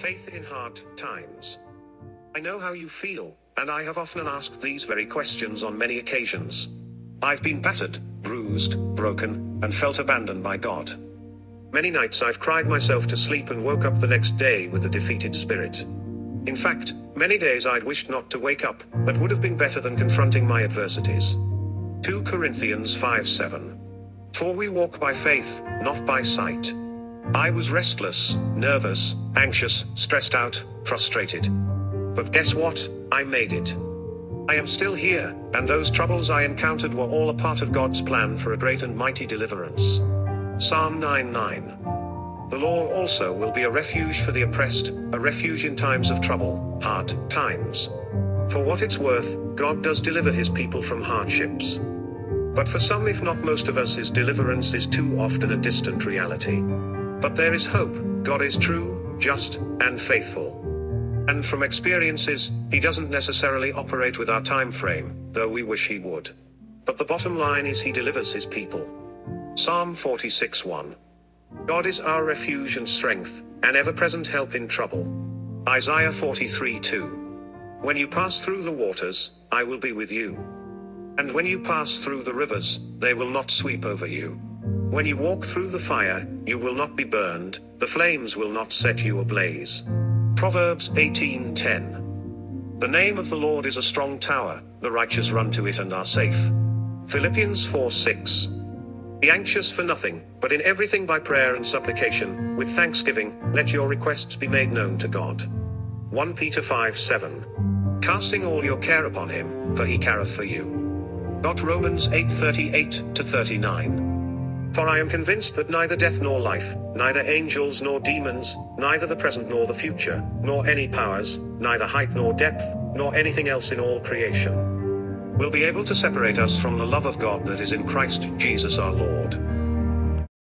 Faith in hard times. I know how you feel, and I have often asked these very questions on many occasions. I've been battered, bruised, broken, and felt abandoned by God. Many nights I've cried myself to sleep and woke up the next day with a defeated spirit. In fact, many days I'd wished not to wake up, that would have been better than confronting my adversities. 2 Corinthians 5 7. For we walk by faith, not by sight. I was restless, nervous, anxious, stressed out, frustrated. But guess what? I made it. I am still here, and those troubles I encountered were all a part of God's plan for a great and mighty deliverance. Psalm 9 9. The Lord also will be a refuge for the oppressed, a refuge in times of trouble, hard times. For what it's worth, God does deliver his people from hardships. But for some, if not most of us, his deliverance is too often a distant reality. But there is hope, God is true, just, and faithful. And from experiences, he doesn't necessarily operate with our time frame, though we wish he would. But the bottom line is he delivers his people. Psalm 46 1. God is our refuge and strength, an ever present help in trouble. Isaiah 43 2. When you pass through the waters, I will be with you. And when you pass through the rivers, they will not sweep over you. When you walk through the fire, you will not be burned, the flames will not set you ablaze. Proverbs 18:10. The name of the Lord is a strong tower, the righteous run to it and are safe. Philippians 4:6. Be anxious for nothing, but in everything by prayer and supplication, with thanksgiving, let your requests be made known to God. 1 Peter 5 7. Casting all your care upon him, for he careth for you. Got Romans 8 38 to 39. For I am convinced that neither death nor life, neither angels nor demons, neither the present nor the future, nor any powers, neither height nor depth, nor anything else in all creation, will be able to separate us from the love of God that is in Christ Jesus our Lord.